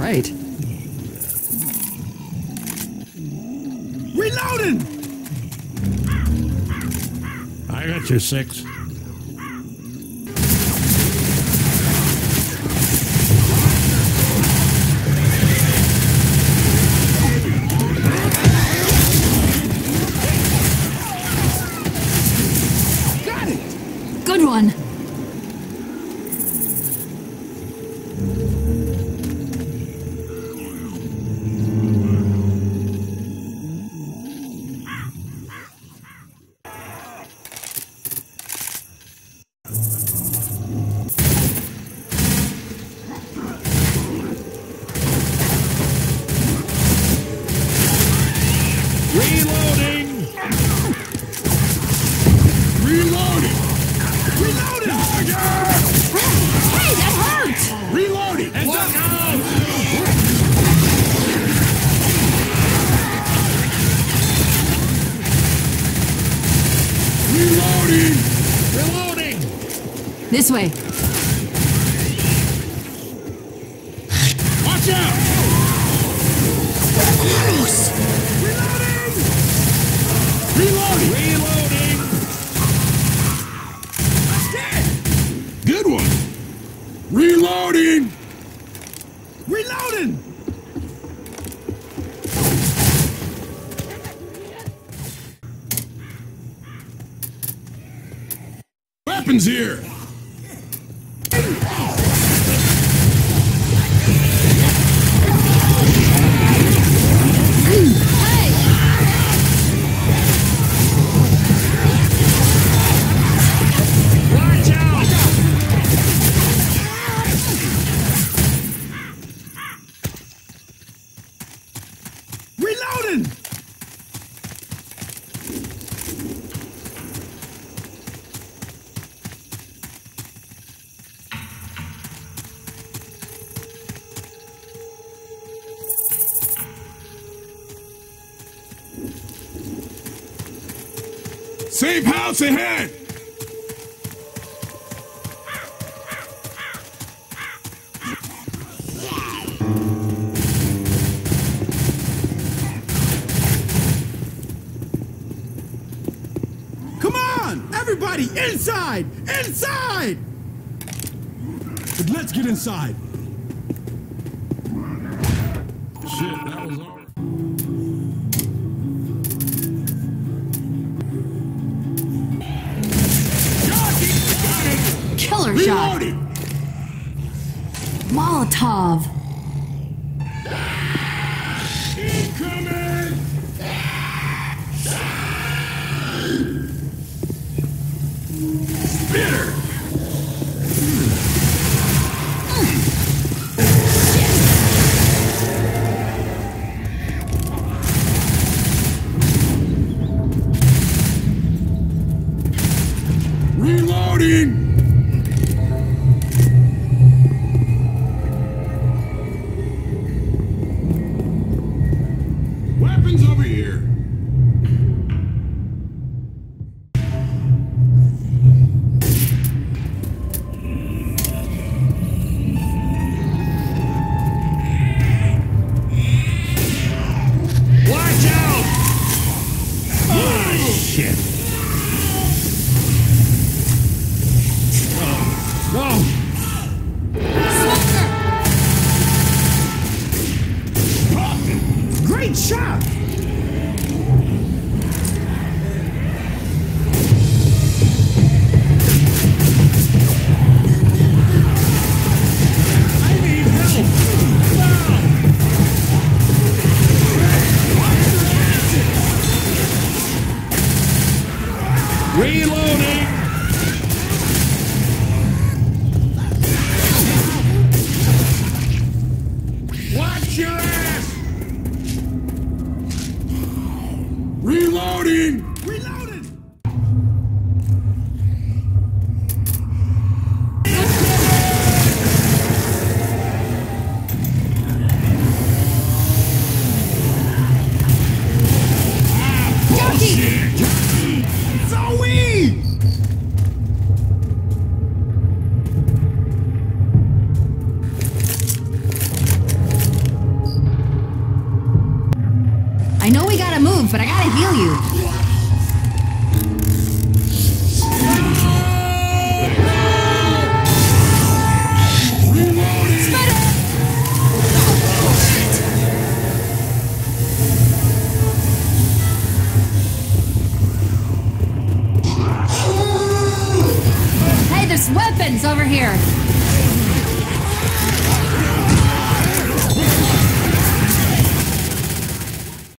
right. Reloading! I got your six. Good one. Reloading! Reloading! This way. Watch out! Reloading! Reloading! Good one! Reloading! Reloading! Weapons here! Reloading! Safe house ahead! Come on! Everybody, inside! Inside! But let's get inside. Shit, that was our. Shot. Molotov. Incoming! Reloading! I know we gotta move, but I gotta heal you. weapons over here.